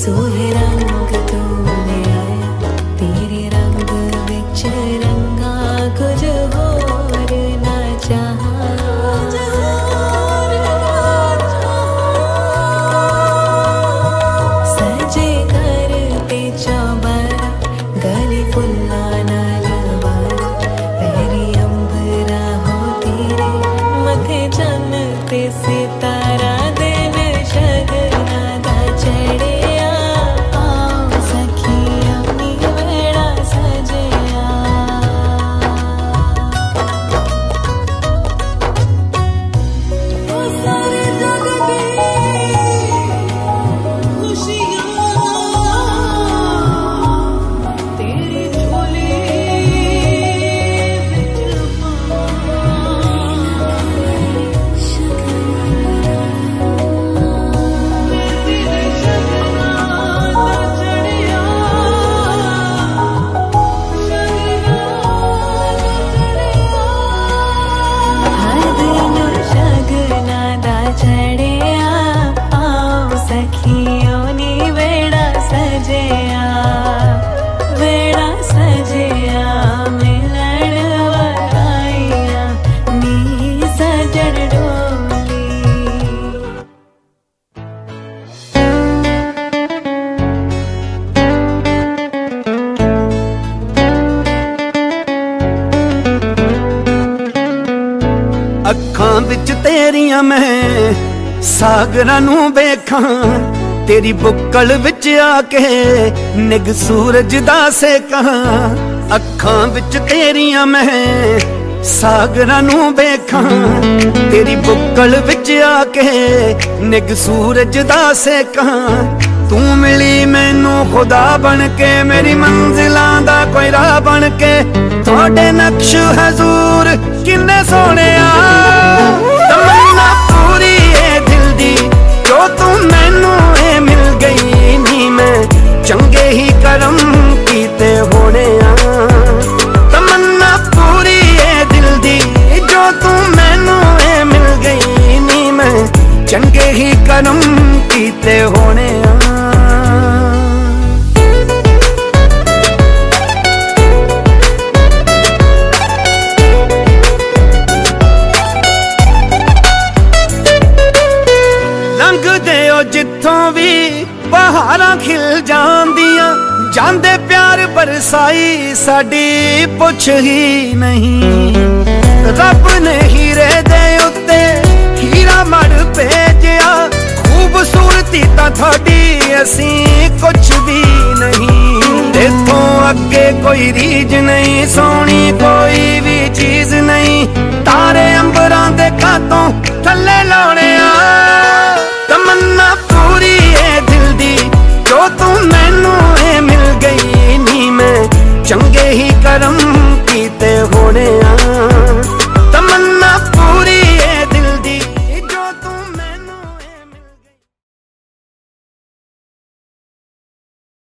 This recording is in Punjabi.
所以 ਆਓ ਸਖੀਓ ਨੀ ਵੇੜਾ ਸਜਿਆ ਵੇੜਾ ਸਜਿਆ ਮਿਲਣ ਵਰਾਈਆਂ ਨੀ ਸਜਣ ਅੱਖਾਂ ਵਿੱਚ ਤੇਰੀਆਂ ਮੈਂ ਸਾਗਰਾਂ ਨੂੰ ਵੇਖਾਂ, ਤੇਰੀ ਬੁੱਕਲ ਵਿੱਚ ਆ ਕੇ ਨਿਗ ਸੂਰਜ ਦਾ ਸੇਕਾਂ, ਅੱਖਾਂ ਵਿੱਚ ਤੇਰੀਆਂ ਮੈਂ ਸਾਗਰਾਂ ਨੂੰ ਵੇਖਾਂ, ਤੇਰੀ ਬੁੱਕਲ ਵਿੱਚ ਆ ਕੇ ਨਿਗ ਸੂਰਜ ਦਾ ਸੇਕਾਂ, ਤੂੰ ਮਿਲੀ ਮੈਨੂੰ ਖੁਦਾ ਬਣ ਕੇ, ਮੇਰੀ ਮੰਜ਼ਿਲਾਂ ਦਾ ਕੋਈ ਰਾਹ ਬਣ ਕੇ, ਤੁਹਾਡੇ ਨਕਸ਼ ਹਜ਼ੂਰ ਕਿੰਨੇ ਸੋਹਣਿਆ ਹੀ ਕਰਮ ਕੀਤੇ ਹੋਣੇ ਆ ਲੰਘਦੇ ਹੋ ਜਿੱਥੋਂ ਵੀ ਬਹਾਰਾਂ ਖਿਲ ਜਾਂਦੀਆਂ। ਜਾਂਦੇ ਪਿਆਰ ਬਰਸਾਈ ਸਾਡੀ ਪੁੱਛ ਹੀ ਨਹੀਂ। ਰੱਬ ਨੇ ਹੀਰੇ ਦੇ ਤਾਂ ਤੁਹਾਡੀ ਅਸੀਂ ਕੁਛ ਵੀ ਨਹੀਂ। ਦੇਖੋ ਅੱਗੇ ਕੋਈ ਰੀਜ ਨਹੀਂ, ਸੋਹਣੀ ਕੋਈ ਵੀ ਚੀਜ਼ ਨਹੀਂ। ਤਾਰੇ